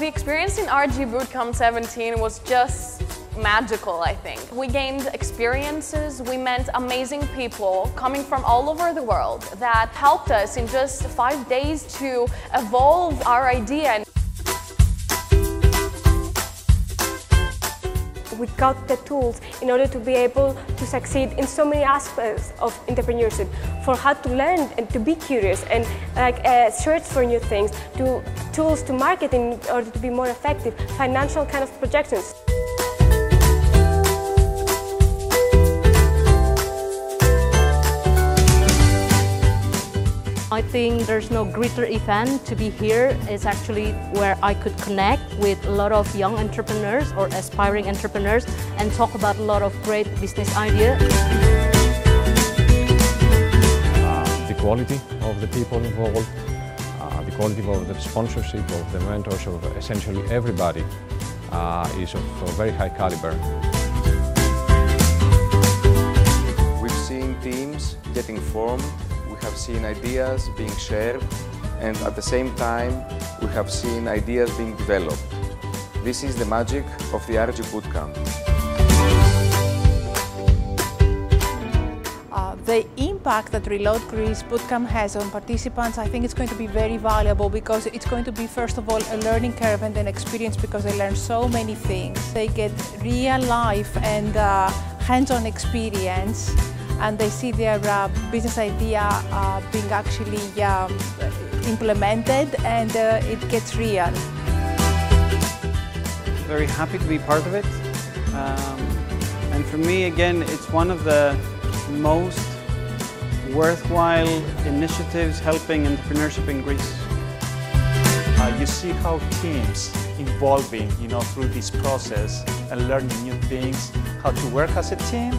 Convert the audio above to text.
The experience in RG Bootcamp 17 was just magical, I think. We gained experiences, we met amazing people coming from all over the world that helped us in just five days to evolve our idea. We got the tools in order to be able to succeed in so many aspects of entrepreneurship. For how to learn and to be curious and like uh, search for new things to tools to market in order to be more effective financial kind of projections I think there's no greater event to be here. It's actually where I could connect with a lot of young entrepreneurs or aspiring entrepreneurs and talk about a lot of great business ideas. Uh, the quality of the people involved, uh, the quality of the sponsorship, of the mentors, of essentially everybody uh, is of very high caliber. We've seen teams getting formed have seen ideas being shared and at the same time we have seen ideas being developed. This is the magic of the RG Bootcamp. Uh, the impact that Reload Greece Bootcamp has on participants, I think it's going to be very valuable because it's going to be, first of all, a learning curve and an experience because they learn so many things. They get real life and uh, hands-on experience and they see their uh, business idea uh, being actually um, implemented and uh, it gets real. Very happy to be part of it. Um, and for me, again, it's one of the most worthwhile initiatives helping entrepreneurship in Greece. Uh, you see how teams evolving, you know, through this process and learning new things, how to work as a team